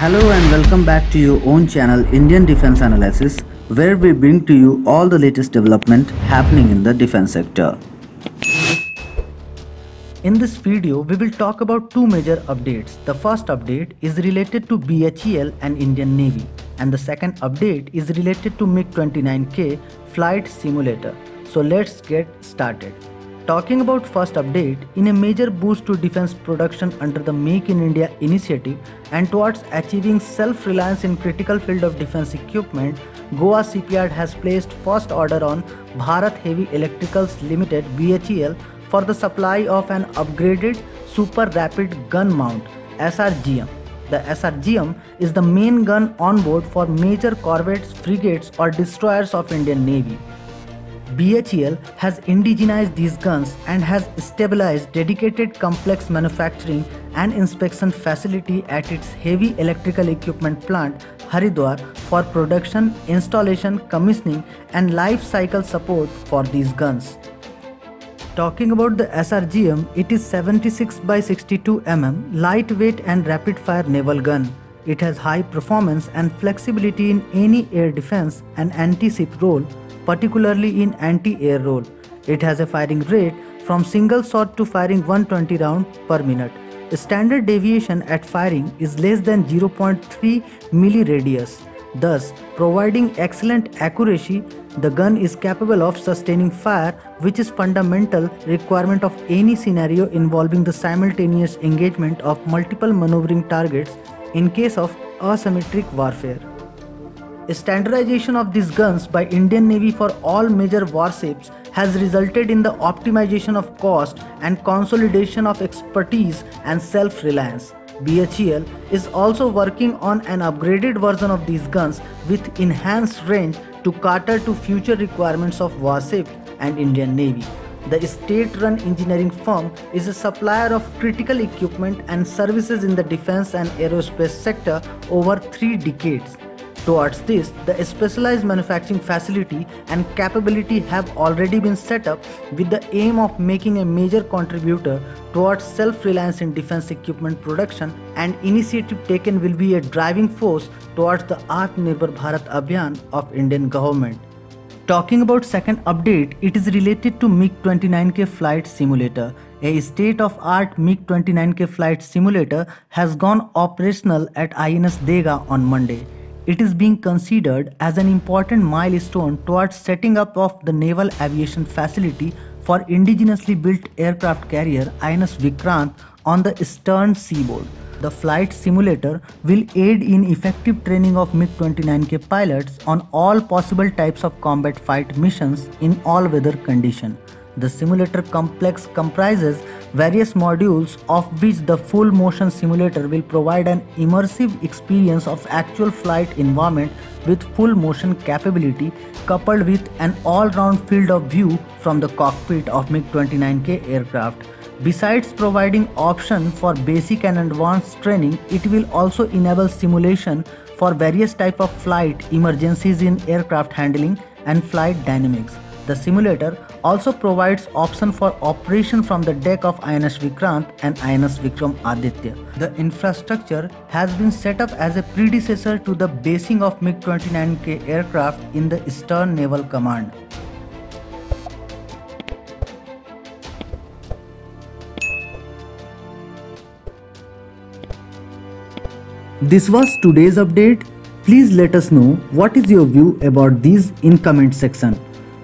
Hello and welcome back to your own channel Indian Defense Analysis where we bring to you all the latest development happening in the defense sector. In this video, we will talk about two major updates. The first update is related to BHEL and Indian Navy and the second update is related to MiG-29K flight simulator. So let's get started. Talking about first update, in a major boost to defense production under the Make in India initiative and towards achieving self-reliance in critical field of defense equipment, Goa Shipyard has placed first order on Bharat Heavy Electricals Limited BHEL for the supply of an upgraded Super Rapid Gun Mount SRGM. The SRGM is the main gun on board for major corvettes, frigates or destroyers of Indian Navy. BHEL has indigenized these guns and has stabilized dedicated complex manufacturing and inspection facility at its heavy electrical equipment plant Haridwar for production, installation, commissioning and life cycle support for these guns. Talking about the SRGM, it is 76 by 62 mm lightweight and rapid fire naval gun. It has high performance and flexibility in any air defense and anti-ship role particularly in anti-air role. It has a firing rate from single shot to firing 120 round per minute. Standard deviation at firing is less than 0.3 milliradius. Thus, providing excellent accuracy, the gun is capable of sustaining fire which is fundamental requirement of any scenario involving the simultaneous engagement of multiple maneuvering targets in case of asymmetric warfare. Standardization of these guns by Indian Navy for all major warships has resulted in the optimization of cost and consolidation of expertise and self-reliance. BHEL is also working on an upgraded version of these guns with enhanced range to cater to future requirements of warships and Indian Navy. The state-run engineering firm is a supplier of critical equipment and services in the defense and aerospace sector over three decades. Towards this, the specialized manufacturing facility and capability have already been set up with the aim of making a major contributor towards self-reliance in defense equipment production and initiative taken will be a driving force towards the Atmanirbhar Bharat Abhiyan of Indian government. Talking about second update, it is related to MiG-29K flight simulator. A state-of-art MiG-29K flight simulator has gone operational at INS Dega on Monday. It is being considered as an important milestone towards setting up of the Naval Aviation Facility for indigenously built aircraft carrier INS Vikrant on the eastern seaboard. The flight simulator will aid in effective training of MiG-29K pilots on all possible types of combat fight missions in all weather conditions. The simulator complex comprises various modules of which the full motion simulator will provide an immersive experience of actual flight environment with full motion capability coupled with an all-round field of view from the cockpit of MiG-29K aircraft. Besides providing option for basic and advanced training, it will also enable simulation for various type of flight emergencies in aircraft handling and flight dynamics. The simulator also provides option for operation from the deck of INS Vikrant and INS Vikramaditya. The infrastructure has been set up as a predecessor to the basing of MiG-29K aircraft in the Eastern Naval Command. This was today's update. Please let us know what is your view about these in comment section.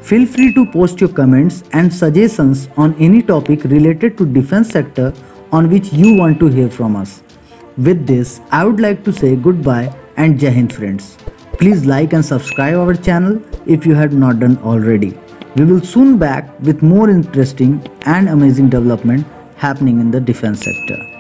Feel free to post your comments and suggestions on any topic related to defense sector on which you want to hear from us. With this, I would like to say goodbye and Jai Hind friends. Please like and subscribe our channel if you have not done already. We will soon back with more interesting and amazing development happening in the defense sector.